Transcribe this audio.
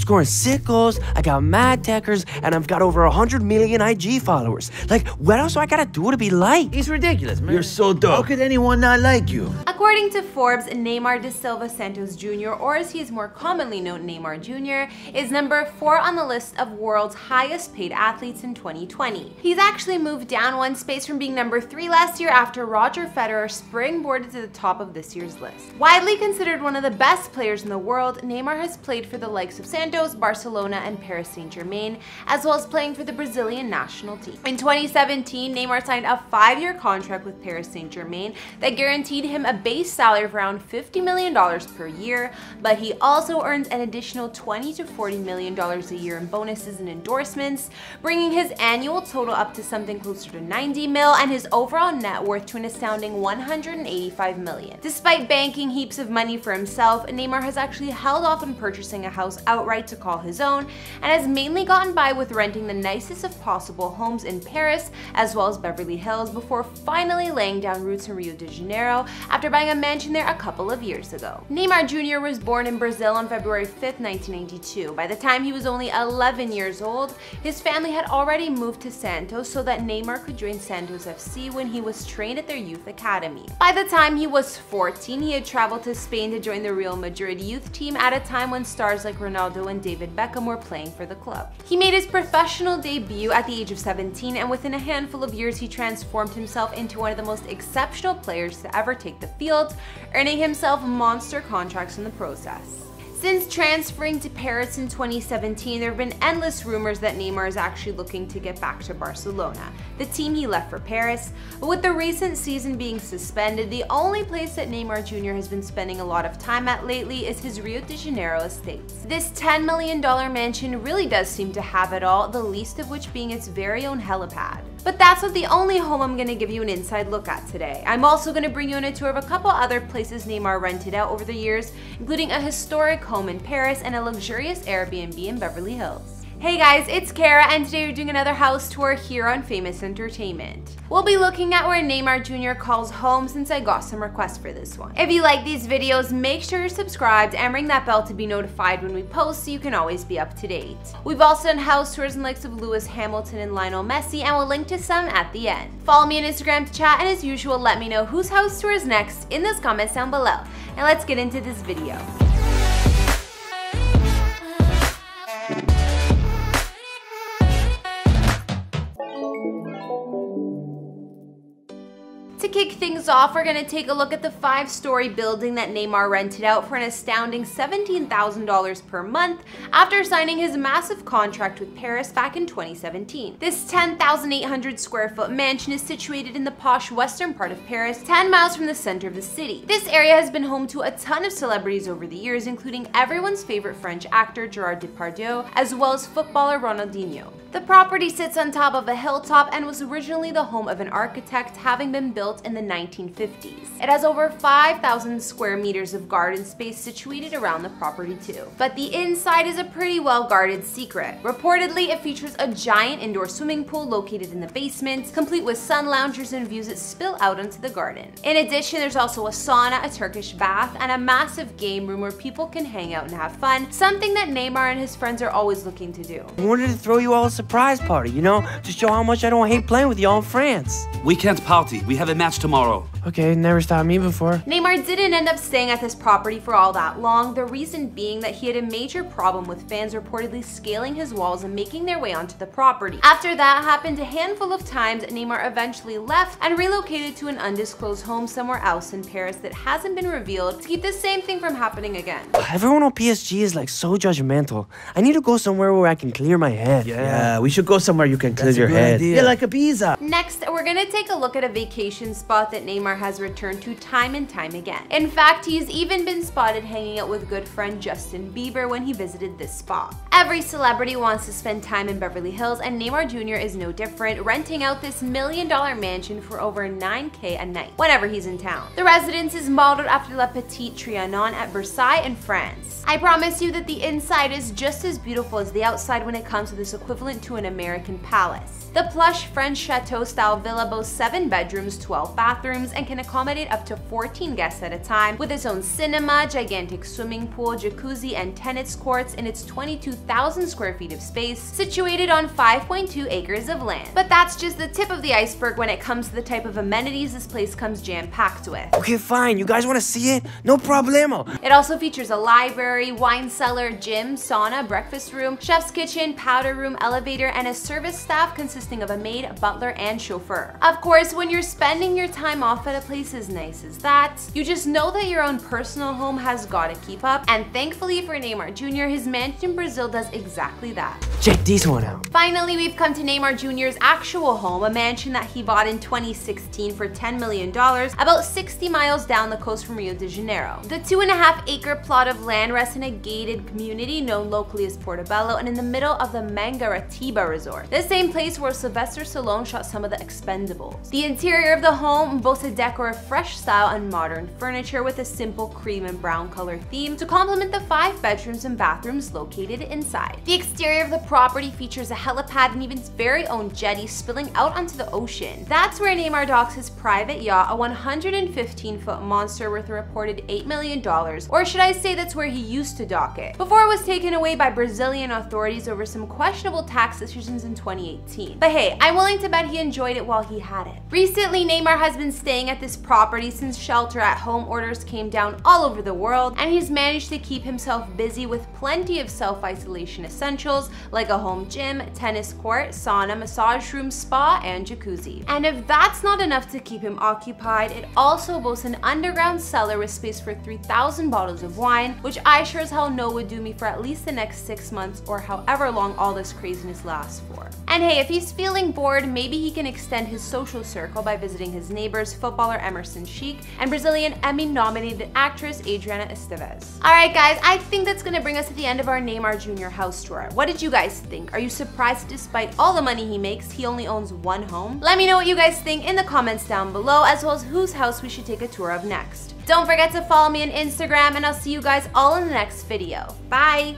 scoring sick goals, I got mad techers, and I've got over 100 million IG followers. Like, what else do I gotta do to be liked? It's ridiculous, man. You're so dumb. How could anyone not like you? According to Forbes, Neymar da Silva Santos Jr., or as he is more commonly known, Neymar Jr., is number four on the list of world's highest paid athletes in 2020. He's actually moved down one space from being number three last year after Roger Federer springboarded to the top of this year's list. Widely considered one of the best players in the world, Neymar has played for the likes of Santos, Barcelona, and Paris Saint-Germain, as well as playing for the Brazilian national team. In 2017, Neymar signed a five-year contract with Paris Saint-Germain that guaranteed him a base salary of around $50 million per year, but he also earns an additional 20 to 40 million dollars a year in bonuses and endorsements, bringing his annual total up to something closer to 90 mil and his overall net worth to an astounding 185 million. Despite banking heaps of money for himself, Neymar has actually held off on purchasing a house outright to call his own and has mainly gotten by with renting the nicest of possible homes in Paris as well as Beverly Hills before finally laying down roots in Rio de Janeiro after buying a mansion there a couple of years ago. Neymar Jr. was born in Brazil on February 5, 1992. By the time he was only 11 years old, his family had already moved to Santos so that Neymar could join Santos FC when he was trained at their youth academy. By the time he was 14, he had traveled to Spain to join the Real Madrid youth team at a time when stars like Ronaldo and David Beckham were playing for the club. He made his professional debut at the age of 17 and within a handful of years he transformed himself into one of the most exceptional players to ever take the field, earning himself monster contracts in the process. Since transferring to Paris in 2017, there have been endless rumors that Neymar is actually looking to get back to Barcelona, the team he left for Paris. But with the recent season being suspended, the only place that Neymar Jr. has been spending a lot of time at lately is his Rio de Janeiro estates. This $10 million mansion really does seem to have it all, the least of which being its very own helipad. But that's not the only home I'm gonna give you an inside look at today. I'm also gonna bring you on a tour of a couple other places Neymar rented out over the years, including a historic home in Paris and a luxurious Airbnb in Beverly Hills. Hey guys, it's Kara and today we're doing another house tour here on Famous Entertainment. We'll be looking at where Neymar Jr. calls home since I got some requests for this one. If you like these videos, make sure you're subscribed and ring that bell to be notified when we post so you can always be up to date. We've also done house tours in likes of Lewis Hamilton and Lionel Messi and we'll link to some at the end. Follow me on Instagram to chat and as usual, let me know whose house tour is next in those comments down below. Now let's get into this video. To kick things off, we're going to take a look at the five-story building that Neymar rented out for an astounding $17,000 per month after signing his massive contract with Paris back in 2017. This 10,800 square foot mansion is situated in the posh western part of Paris, 10 miles from the center of the city. This area has been home to a ton of celebrities over the years, including everyone's favorite French actor Gerard Depardieu, as well as footballer Ronaldinho. The property sits on top of a hilltop and was originally the home of an architect, having been built in the 1950s. It has over 5,000 square meters of garden space situated around the property too. But the inside is a pretty well guarded secret. Reportedly, it features a giant indoor swimming pool located in the basement, complete with sun loungers and views that spill out onto the garden. In addition, there's also a sauna, a Turkish bath, and a massive game room where people can hang out and have fun, something that Neymar and his friends are always looking to do. I wanted to throw you all a surprise party, you know, to show how much I don't hate playing with y'all in France. We can't party. We have a match tomorrow. Okay, never stopped me before. Neymar didn't end up staying at this property for all that long, the reason being that he had a major problem with fans reportedly scaling his walls and making their way onto the property. After that happened a handful of times, Neymar eventually left and relocated to an undisclosed home somewhere else in Paris that hasn't been revealed to keep the same thing from happening again. Everyone on PSG is like so judgmental. I need to go somewhere where I can clear my head. Yeah, we should go somewhere you can clear That's a your good head. idea. Yeah, like Ibiza. Next, we're gonna take a look at a vacation spot that Neymar has returned to time and time again. In fact, he's even been spotted hanging out with good friend Justin Bieber when he visited this spot. Every celebrity wants to spend time in Beverly Hills, and Neymar Jr. is no different, renting out this million dollar mansion for over 9k a night whenever he's in town. The residence is modeled after La Petite Trianon at Versailles in France. I promise you that the inside is just as beautiful as the outside when it comes to this equivalent to an American palace. The plush French chateau style villa boasts 7 bedrooms, 12 bathrooms, and can accommodate up to 14 guests at a time with its own cinema, gigantic swimming pool, jacuzzi, and tennis courts in its 22,000 square feet of space, situated on 5.2 acres of land. But that's just the tip of the iceberg when it comes to the type of amenities this place comes jam-packed with. Okay, fine. You guys want to see it? No problemo. It also features a library, wine cellar, gym, sauna, breakfast room, chef's kitchen, powder room, elevator, and a service staff consisting of a maid, butler, and chauffeur. Of course, when you're spending your time off at a place as nice as that, you just know that your own personal home has got to keep up, and thankfully for Neymar Jr., his mansion in Brazil does exactly that. Check this one out. Finally, we've come to Neymar Jr.'s actual home, a mansion that he bought in 2016 for $10 million, about 60 miles down the coast from Rio de Janeiro. The two and a half acre plot of land rests in a gated community known locally as Portobello and in the middle of the Mangaratiba resort, the same place where Sylvester Stallone shot some of the Expendables. The interior of the home boasts a decor of fresh style and modern furniture with a simple cream and brown color theme to complement the five bedrooms and bathrooms located inside. The exterior of the property features a helipad and even its very own jetty spilling out onto the ocean. That's where Neymar docks his private yacht, a 115-foot monster worth a reported $8 million, or should I say that's where he used to dock it, before it was taken away by Brazilian authorities over some questionable tax decisions in 2018. But hey, I'm willing to bet he enjoyed it while he had it. Recently, Neymar has been staying at this property since shelter at home orders came down all over the world, and he's managed to keep himself busy with plenty of self-isolation essentials like a home gym, tennis court, sauna, massage room, spa, and jacuzzi. And if that's not enough to keep him occupied, it also boasts an underground cellar with space for 3,000 bottles of wine, which I sure as hell know would do me for at least the next six months or however long all this craziness lasts for. And hey, if he's feeling bored, maybe he can extend his social circle by visiting his neighbors, footballer Emerson Sheik and Brazilian Emmy-nominated actress Adriana Esteves. Alright guys, I think that's gonna bring us to the end of our Neymar Jr. house tour. What did you guys think? Are you surprised despite all the money he makes, he only owns one home? Let me know what you guys think in the comments down below, as well as whose house we should take a tour of next. Don't forget to follow me on Instagram, and I'll see you guys all in the next video. Bye!